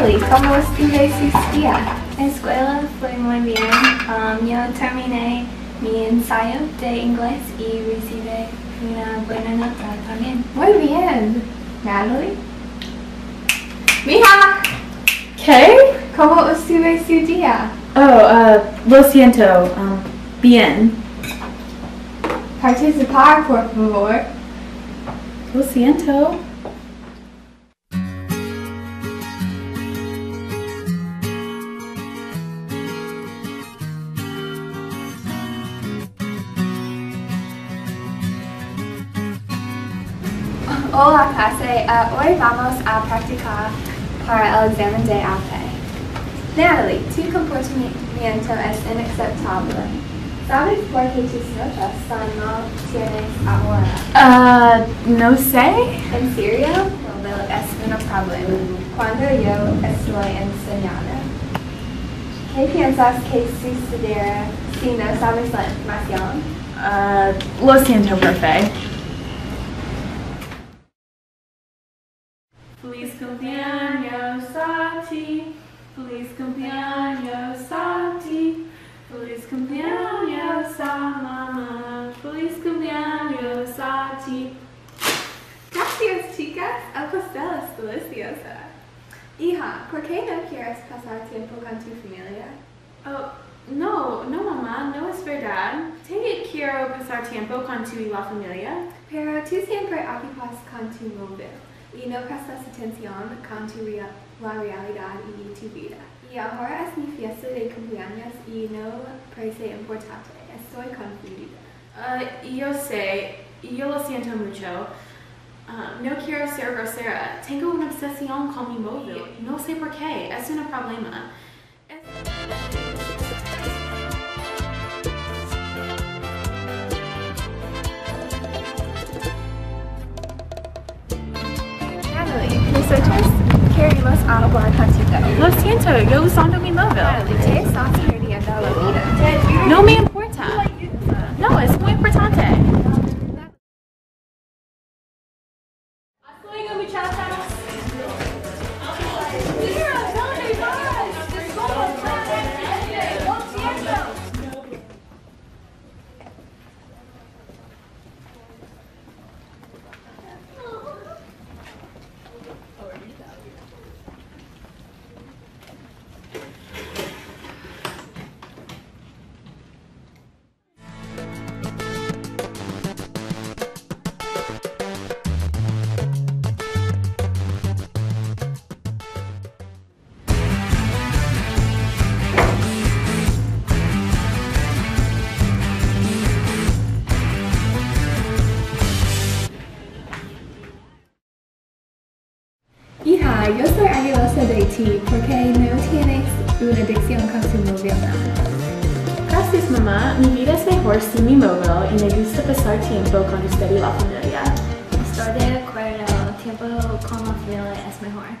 ¿cómo estuve sus días? La escuela fue muy bien. Um, yo terminé mi ensayo de inglés y recibí una buena nota también. Muy bien. Natalie? Mija, ¿Qué? ¿cómo estuve su día? Oh, uh, lo siento. Um, bien. Participar, por favor. Lo siento. Hola clase, Ah, hoy vamos a practicar para el examen de AP. Natalie, tu comportamiento es inaceptable. ¿Sabes por qué tus notas son no tienes ahora? Uh, no sé. ¿En serio? Well, es un problema. Cuando yo estoy enseñando. ¿Qué piensas que sucederá si no sabes la información? Uh, lo siento, profe. Feliz cumpleaños a ti. Feliz cumpleaños a ti. Feliz cumpleaños a mamá. Feliz cumpleaños a ti. Gracias, chicas. El pastel es delicioso. Hija, ¿por qué no quieres pasar tiempo con tu familia? Oh, no, no mamá, no es verdad. Te quiero pasar tiempo con tu y la familia. Pero tú siempre ocupas con tu móvil y no prestas atención con tu rea- la realidad y tu vida. Y ahora es mi fiesta de cumpleaños y no parece importante. Estoy confundida. Uh, yo sé, yo lo siento mucho. Uh, no quiero ser grosera. Tengo una obsesión con mi móvil. No sé por qué. Es un problema. Nosotros queremos hablar contigo. Lo siento, yo usando mi móvil. Natalie, te estás perdiendo la vida. No me yo soy orgullosa de ti porque no tienes una adicción con tu móvil, ¿no? Gracias, mamá. Mi vida es mejor sin mi móvil y me gusta pasar tiempo con usted y la familia. Estoy de acuerdo. El tiempo con la familia es mejor.